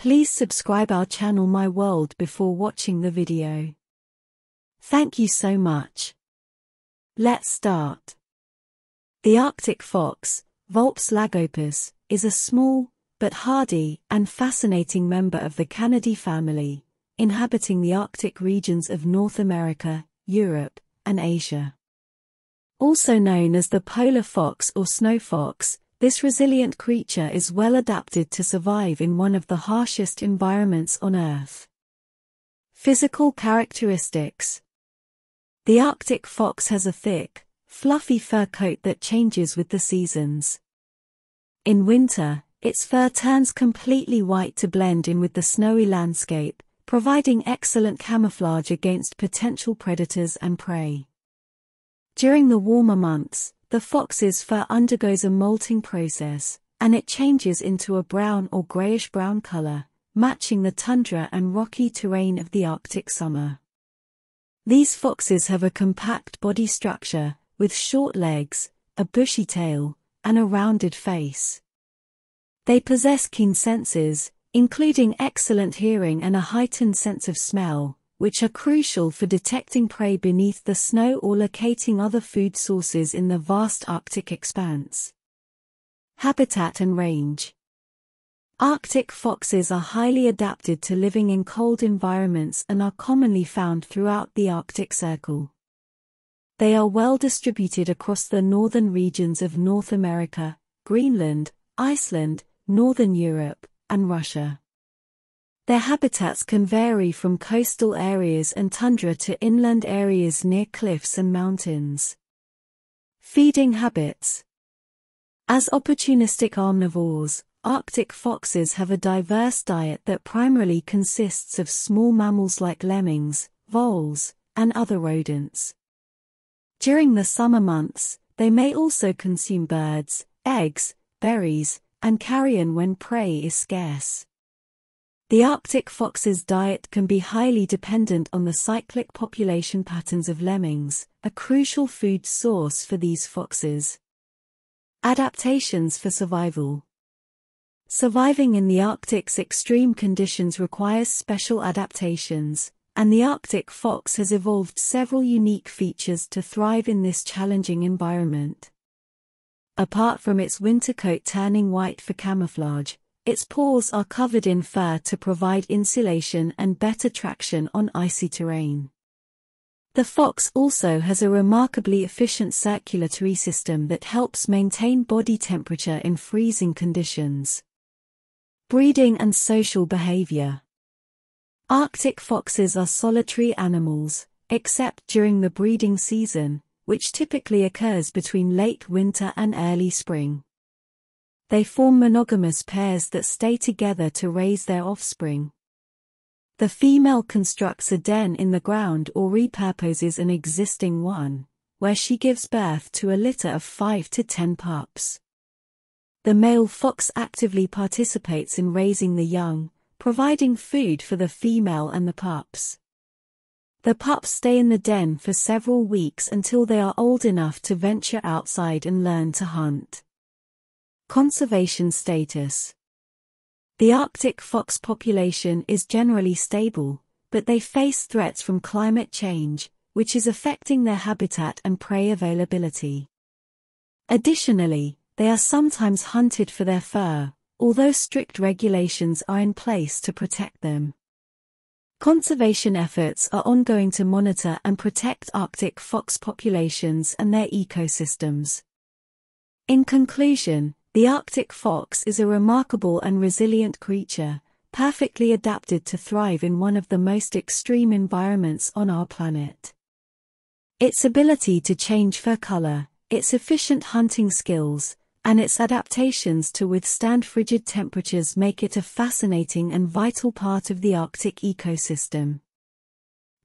Please subscribe our channel My World before watching the video. Thank you so much. Let's start. The Arctic fox, Vulpes lagopus, is a small, but hardy and fascinating member of the Canidae family, inhabiting the Arctic regions of North America, Europe, and Asia. Also known as the polar fox or snow fox, this resilient creature is well adapted to survive in one of the harshest environments on Earth. Physical characteristics The Arctic fox has a thick, fluffy fur coat that changes with the seasons. In winter, its fur turns completely white to blend in with the snowy landscape, providing excellent camouflage against potential predators and prey. During the warmer months, the fox's fur undergoes a molting process, and it changes into a brown or grayish-brown color, matching the tundra and rocky terrain of the Arctic summer. These foxes have a compact body structure, with short legs, a bushy tail, and a rounded face. They possess keen senses, including excellent hearing and a heightened sense of smell, which are crucial for detecting prey beneath the snow or locating other food sources in the vast Arctic expanse. Habitat and range Arctic foxes are highly adapted to living in cold environments and are commonly found throughout the Arctic Circle. They are well distributed across the northern regions of North America, Greenland, Iceland, Northern Europe, and Russia. Their habitats can vary from coastal areas and tundra to inland areas near cliffs and mountains. Feeding habits As opportunistic omnivores, Arctic foxes have a diverse diet that primarily consists of small mammals like lemmings, voles, and other rodents. During the summer months, they may also consume birds, eggs, berries, and carrion when prey is scarce. The Arctic fox's diet can be highly dependent on the cyclic population patterns of lemmings, a crucial food source for these foxes. Adaptations for survival. Surviving in the Arctic's extreme conditions requires special adaptations, and the Arctic fox has evolved several unique features to thrive in this challenging environment. Apart from its winter coat turning white for camouflage, its paws are covered in fur to provide insulation and better traction on icy terrain. The fox also has a remarkably efficient circulatory system that helps maintain body temperature in freezing conditions. Breeding and social behavior. Arctic foxes are solitary animals, except during the breeding season, which typically occurs between late winter and early spring. They form monogamous pairs that stay together to raise their offspring. The female constructs a den in the ground or repurposes an existing one, where she gives birth to a litter of 5 to 10 pups. The male fox actively participates in raising the young, providing food for the female and the pups. The pups stay in the den for several weeks until they are old enough to venture outside and learn to hunt. Conservation status The Arctic fox population is generally stable, but they face threats from climate change, which is affecting their habitat and prey availability. Additionally, they are sometimes hunted for their fur, although strict regulations are in place to protect them. Conservation efforts are ongoing to monitor and protect Arctic fox populations and their ecosystems. In conclusion, the Arctic fox is a remarkable and resilient creature, perfectly adapted to thrive in one of the most extreme environments on our planet. Its ability to change fur color, its efficient hunting skills, and its adaptations to withstand frigid temperatures make it a fascinating and vital part of the Arctic ecosystem.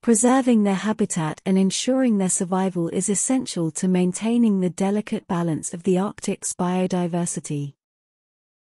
Preserving their habitat and ensuring their survival is essential to maintaining the delicate balance of the Arctic's biodiversity.